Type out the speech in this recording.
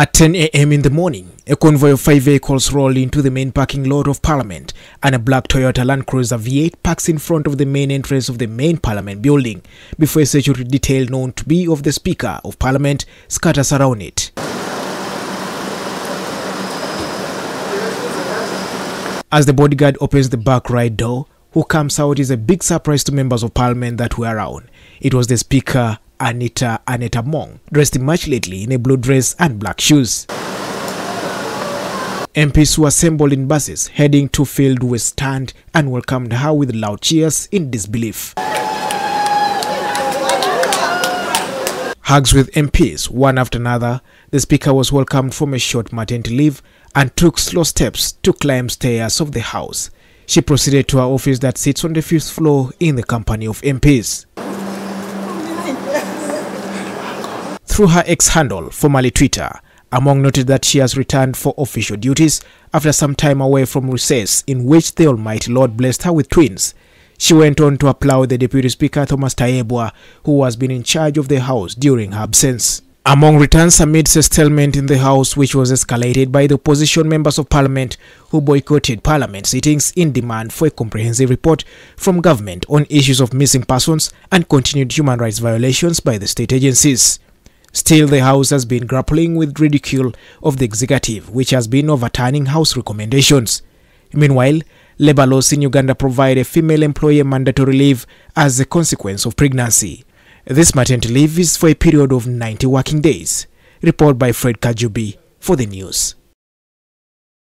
At 10 a.m. in the morning, a convoy of five vehicles rolled into the main parking lot of Parliament and a black Toyota Land Cruiser V8 parks in front of the main entrance of the main Parliament building before a security detail known to be of the Speaker of Parliament scatters around it. As the bodyguard opens the back right door, who comes out is a big surprise to members of Parliament that were around. It was the Speaker Anita Annet Among, dressed immaculately in a blue dress and black shoes. MPs who assembled in buses heading to Field West stand and welcomed her with loud cheers in disbelief. Hugs with MPs, one after another, the Speaker was welcomed from a short maternity leave and took slow steps to climb stairs of the House. She proceeded to her office that sits on the fifth floor in the company of MPs. Through her ex-handle, formerly Twitter, Among noted that she has returned for official duties after some time away from recess in which the Almighty Lord blessed her with twins. She went on to applaud the Deputy Speaker Thomas Tayebwa, who has been in charge of the House during her absence. Among returns amidst a stalemate in the House which was escalated by the opposition members of Parliament who boycotted Parliament sittings in demand for a comprehensive report from government on issues of missing persons and continued human rights violations by the state agencies. Still, the House has been grappling with ridicule of the executive, which has been overturning House recommendations. Meanwhile, labor laws in Uganda provide a female employee mandatory leave as a consequence of pregnancy. This maternity leave is for a period of 90 working days. Report by Fred Kajubi for the news.